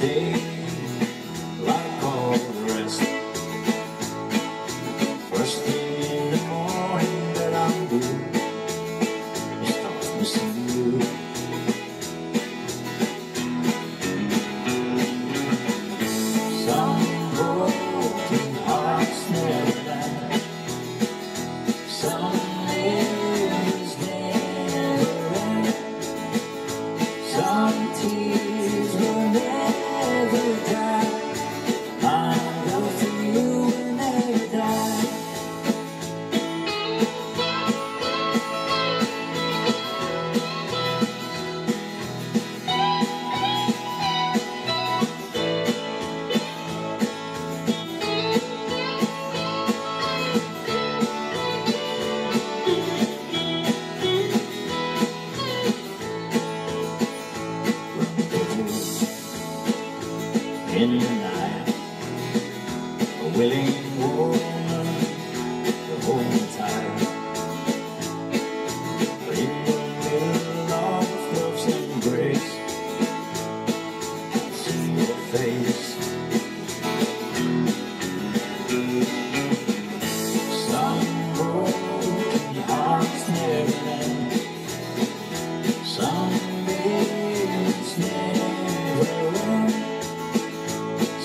stay like all the rest. First thing in the morning that I do is start missing you. in the night. A willing woman to hold me tight. But in the middle of love's embrace, I see your face. Some broken hearts never end. Some